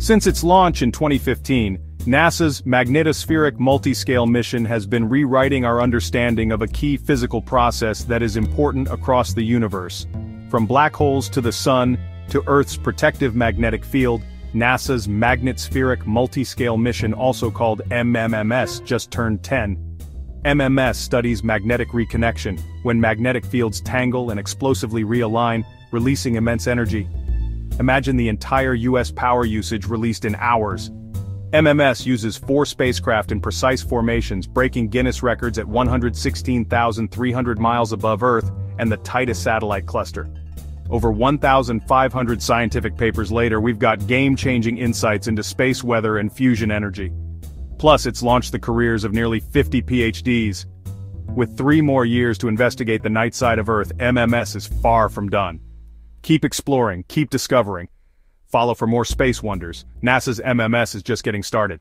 Since its launch in 2015, NASA's magnetospheric multiscale mission has been rewriting our understanding of a key physical process that is important across the universe. From black holes to the sun, to Earth's protective magnetic field, NASA's Magnetospheric Multiscale Mission also called MMMS just turned 10. MMS studies magnetic reconnection, when magnetic fields tangle and explosively realign, releasing immense energy. Imagine the entire US power usage released in hours. MMS uses four spacecraft in precise formations breaking Guinness records at 116,300 miles above Earth and the tightest satellite cluster. Over 1,500 scientific papers later we've got game-changing insights into space weather and fusion energy. Plus it's launched the careers of nearly 50 PhDs. With three more years to investigate the night side of Earth, MMS is far from done. Keep exploring, keep discovering. Follow for more space wonders. NASA's MMS is just getting started.